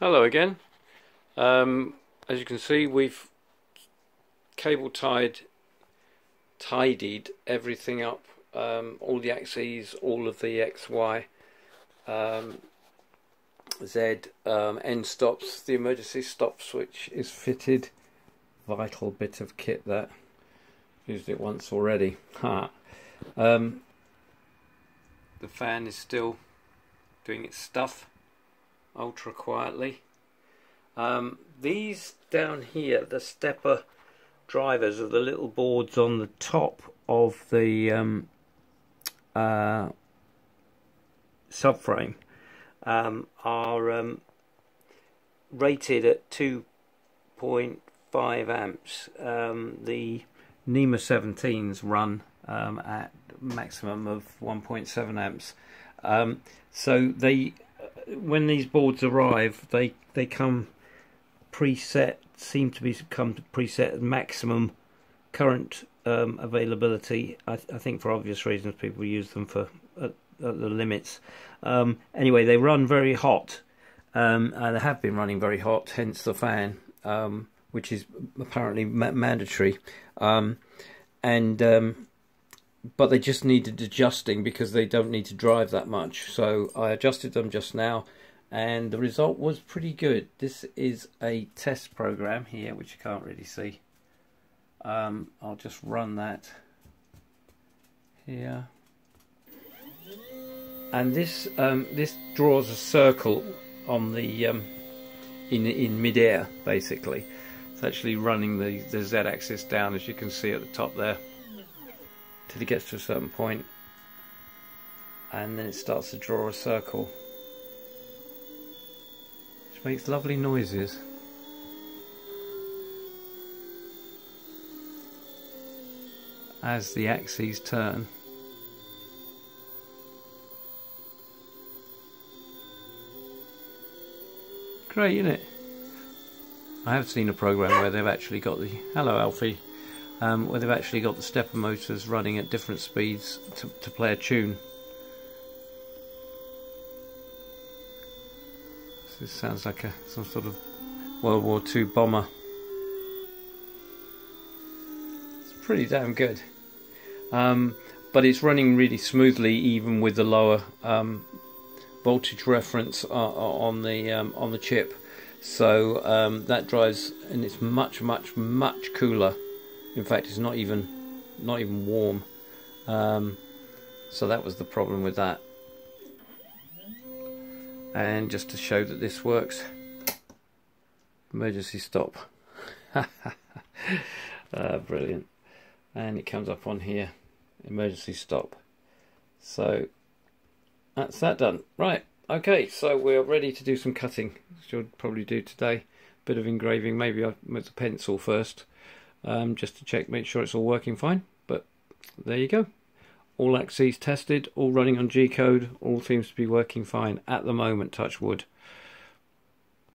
Hello again. Um, as you can see, we've cable tied, tidied everything up. Um, all the axes, all of the X, Y, um, Z, um, end stops. The emergency stop switch is fitted. Vital bit of kit that. Used it once already. Um, the fan is still doing its stuff ultra quietly. Um, these down here, the stepper drivers are the little boards on the top of the um, uh, subframe um, are um, rated at 2.5 amps. Um, the NEMA 17s run um, at maximum of 1.7 amps. So they when these boards arrive, they they come preset, seem to be come to preset at maximum current um, availability. I, I, think for obvious reasons, people use them for at, at the limits. Um, anyway, they run very hot. Um, and they have been running very hot, hence the fan, um, which is apparently ma mandatory. Um, and um, but they just needed adjusting because they don't need to drive that much. So I adjusted them just now and the result was pretty good. This is a test program here which you can't really see. Um, I'll just run that here. And this um, this draws a circle on the um, in in midair basically. It's actually running the, the z-axis down as you can see at the top there till it gets to a certain point and then it starts to draw a circle. Which makes lovely noises. As the axes turn. Great isn't it? I have seen a program where they've actually got the hello Alfie um, where they've actually got the stepper motors running at different speeds to, to play a tune. this sounds like a some sort of World War II bomber. It's pretty damn good. Um, but it's running really smoothly even with the lower um, voltage reference uh, on the um, on the chip so um, that drives and it's much much much cooler in fact, it's not even not even warm. Um, so that was the problem with that. And just to show that this works, emergency stop. uh, brilliant. And it comes up on here, emergency stop. So that's that done. Right, okay, so we're ready to do some cutting. Should probably do today. Bit of engraving, maybe I, with a pencil first um, just to check, make sure it's all working fine. But there you go. All axes tested, all running on G code, all seems to be working fine at the moment, touch wood.